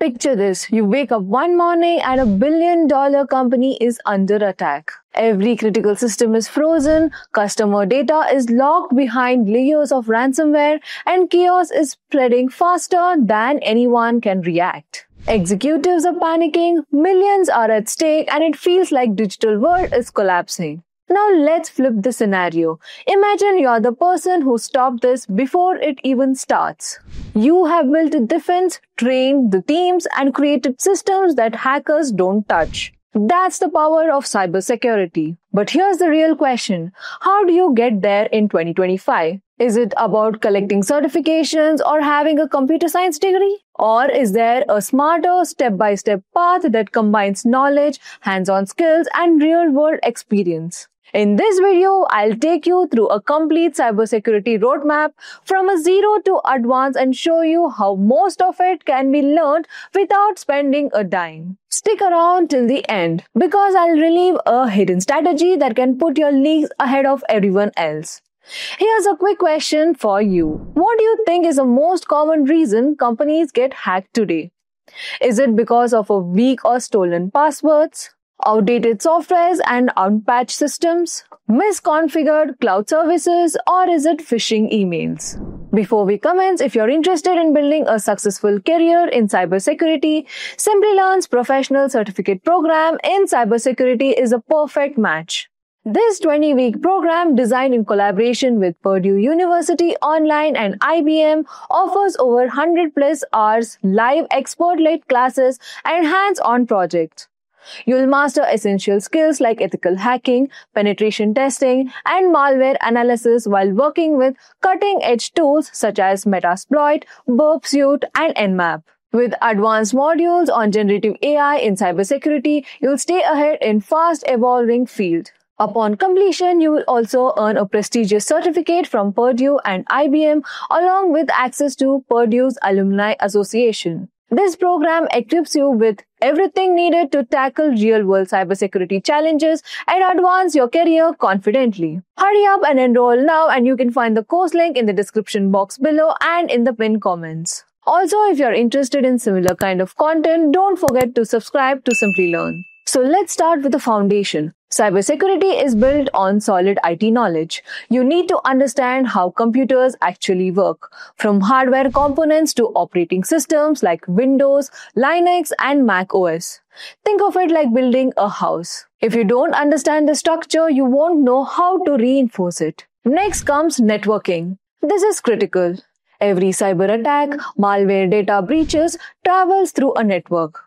Picture this. You wake up one morning and a billion dollar company is under attack. Every critical system is frozen, customer data is locked behind layers of ransomware, and chaos is spreading faster than anyone can react. Executives are panicking, millions are at stake, and it feels like digital world is collapsing. Now let's flip the scenario. Imagine you're the person who stopped this before it even starts. You have built a defense, trained the teams, and created systems that hackers don't touch. That's the power of cybersecurity. But here's the real question. How do you get there in 2025? Is it about collecting certifications or having a computer science degree? Or is there a smarter step-by-step path that combines knowledge, hands-on skills, and real-world experience? In this video, I'll take you through a complete cybersecurity roadmap from a zero to advanced and show you how most of it can be learned without spending a dime. Stick around till the end because I'll reveal a hidden strategy that can put your leagues ahead of everyone else. Here's a quick question for you. What do you think is the most common reason companies get hacked today? Is it because of a weak or stolen passwords? outdated softwares and unpatched systems, misconfigured cloud services, or is it phishing emails? Before we commence, if you're interested in building a successful career in cybersecurity, Simplilearn's professional certificate program in cybersecurity is a perfect match. This 20 week program, designed in collaboration with Purdue University Online and IBM, offers over 100 plus hours live expert led classes and hands on projects. You'll master essential skills like ethical hacking, penetration testing, and malware analysis while working with cutting edge tools such as Metasploit, Burp Suite, and Nmap. With advanced modules on generative AI in cybersecurity, you'll stay ahead in fast evolving field. Upon completion, you will also earn a prestigious certificate from Purdue and IBM along with access to Purdue's Alumni Association. This program equips you with everything needed to tackle real world cybersecurity challenges and advance your career confidently. Hurry up and enroll now, and you can find the course link in the description box below and in the pinned comments. Also, if you're interested in similar kind of content, don't forget to subscribe to Simplilearn. So let's start with the foundation. Cybersecurity is built on solid IT knowledge. You need to understand how computers actually work, from hardware components to operating systems like Windows, Linux, and Mac OS. Think of it like building a house. If you don't understand the structure, you won't know how to reinforce it. Next comes networking. This is critical. Every cyber attack, malware data breaches travels through a network.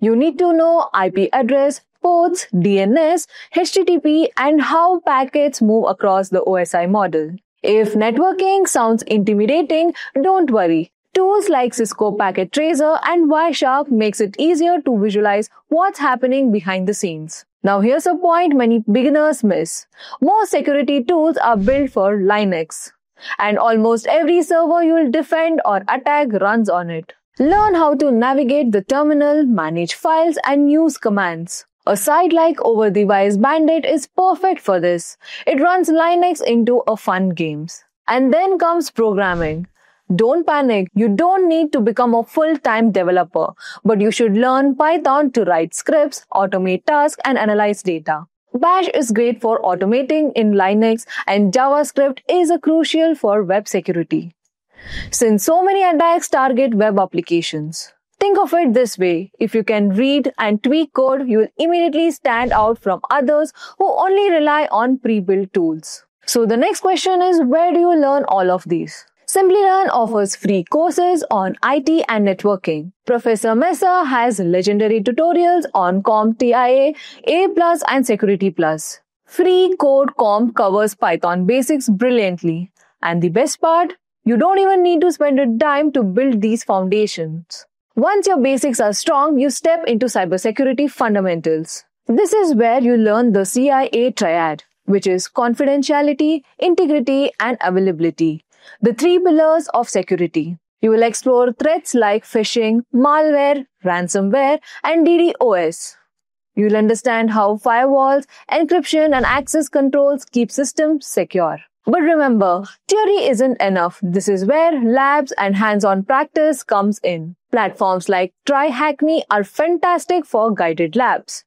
You need to know IP address, ports, DNS, HTTP, and how packets move across the OSI model. If networking sounds intimidating, don't worry. Tools like Cisco Packet Tracer and Wireshark makes it easier to visualize what's happening behind the scenes. Now here's a point many beginners miss. Most security tools are built for Linux. And almost every server you'll defend or attack runs on it. Learn how to navigate the terminal, manage files, and use commands. A site like OverTheWire's Bandit is perfect for this. It runs Linux into a fun games. And then comes programming. Don't panic. You don't need to become a full-time developer, but you should learn Python to write scripts, automate tasks, and analyze data. Bash is great for automating in Linux and JavaScript is a crucial for web security. Since so many attacks target web applications. Think of it this way. If you can read and tweak code, you will immediately stand out from others who only rely on pre-built tools. So the next question is, where do you learn all of these? Simplilearn offers free courses on IT and networking. Professor Messer has legendary tutorials on CompTIA, A+, and Security Plus. freeCodeCamp covers Python basics brilliantly. And the best part? You don't even need to spend a dime to build these foundations. Once your basics are strong, you step into cybersecurity fundamentals. This is where you learn the CIA triad, which is confidentiality, integrity, and availability. The three pillars of security. You will explore threats like phishing, malware, ransomware, and DDoS. You'll understand how firewalls, encryption, and access controls keep systems secure. But remember, theory isn't enough. This is where labs and hands-on practice comes in. Platforms like TryHackMe are fantastic for guided labs.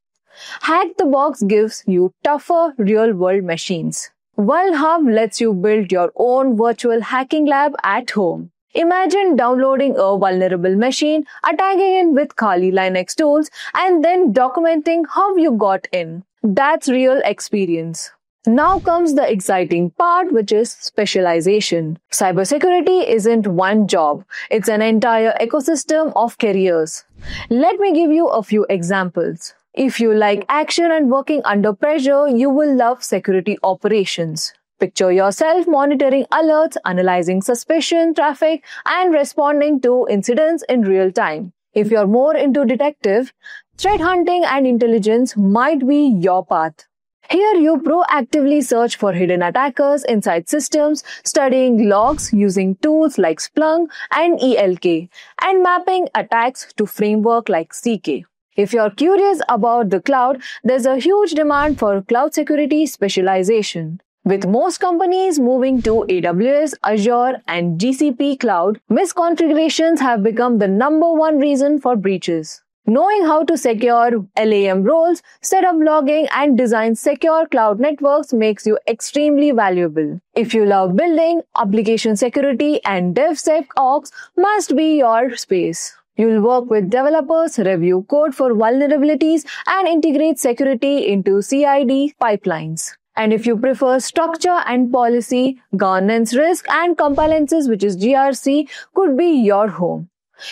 Hack the Box gives you tougher real-world machines. VulnHub lets you build your own virtual hacking lab at home. Imagine downloading a vulnerable machine, attacking it with Kali Linux tools, and then documenting how you got in. That's real experience. Now comes the exciting part, which is specialization. Cybersecurity isn't one job, it's an entire ecosystem of careers. Let me give you a few examples. If you like action and working under pressure, you will love security operations. Picture yourself monitoring alerts, analyzing suspicion, traffic, and responding to incidents in real time. If you're more into detective, threat hunting and intelligence might be your path. Here you proactively search for hidden attackers inside systems, studying logs using tools like Splunk and ELK, and mapping attacks to framework like CK. If you're curious about the cloud, there's a huge demand for cloud security specialization. With most companies moving to AWS, Azure, and GCP cloud, misconfigurations have become the number one reason for breaches. Knowing how to secure IAM roles, set up logging, and design secure cloud networks makes you extremely valuable. If you love building, application security and DevSecOps must be your space. You'll work with developers, review code for vulnerabilities, and integrate security into CI/CD pipelines. And if you prefer structure and policy, governance risk and compliances, which is GRC, could be your home.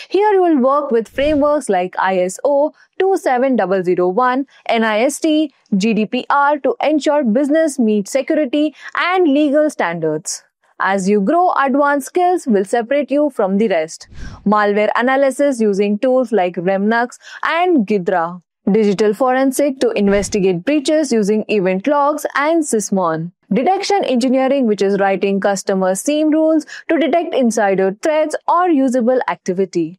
Here you will work with frameworks like ISO 27001, NIST, GDPR to ensure business meets security and legal standards. As you grow, advanced skills will separate you from the rest. Malware analysis using tools like REMnux and Ghidra. Digital forensic to investigate breaches using event logs and Sysmon. Detection engineering, which is writing customer SIEM rules to detect insider threats or usable activity.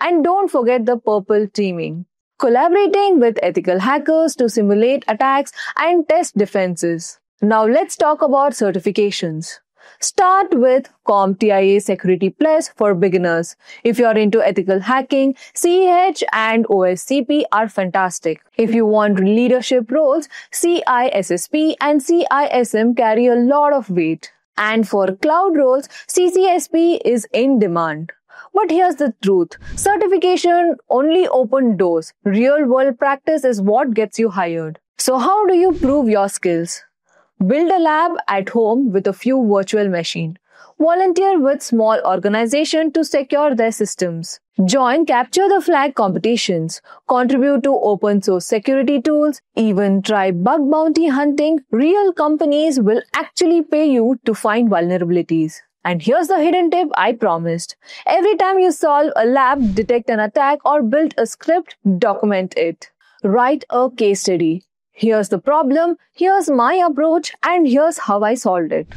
And don't forget the purple teaming. Collaborating with ethical hackers to simulate attacks and test defenses. Now let's talk about certifications. Start with CompTIA Security Plus for beginners. If you're into ethical hacking, CEH and OSCP are fantastic. If you want leadership roles, CISSP and CISM carry a lot of weight. And for cloud roles, CCSP is in demand. But here's the truth. Certification only open doors. Real world practice is what gets you hired. So how do you prove your skills? Build a lab at home with a few virtual machines. Volunteer with small organization to secure their systems. Join Capture the Flag competitions. Contribute to open source security tools. Even try bug bounty hunting. Real companies will actually pay you to find vulnerabilities. And here's the hidden tip I promised. Every time you solve a lab, detect an attack, or build a script, document it. Write a case study. Here's the problem, here's my approach, and here's how I solved it.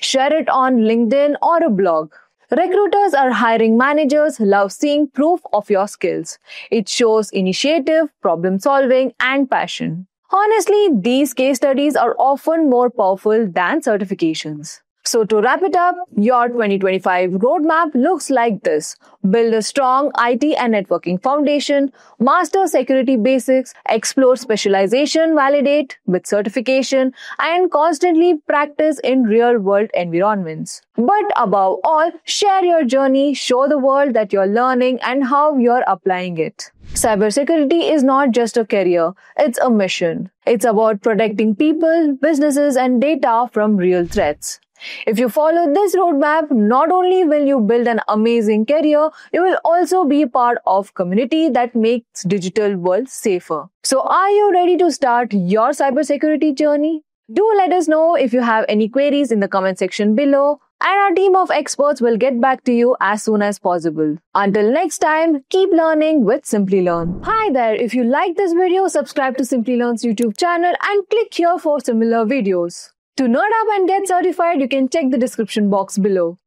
Share it on LinkedIn or a blog. Recruiters or hiring managers love seeing proof of your skills. It shows initiative, problem solving, and passion. Honestly, these case studies are often more powerful than certifications. So to wrap it up, your 2025 roadmap looks like this. Build a strong IT and networking foundation, master security basics, explore specialization, validate with certification, and constantly practice in real world environments. But above all, share your journey, show the world that you're learning and how you're applying it. Cybersecurity is not just a career, it's a mission. It's about protecting people, businesses, and data from real threats. If you follow this roadmap, not only will you build an amazing career, you will also be part of community that makes digital world safer. So are you ready to start your cybersecurity journey? Do let us know if you have any queries in the comment section below and our team of experts will get back to you as soon as possible. Until next time, keep learning with Simplilearn. Hi there, if you like this video, subscribe to Simplilearn's YouTube channel and click here for similar videos. To nerd up and get certified, you can check the description box below.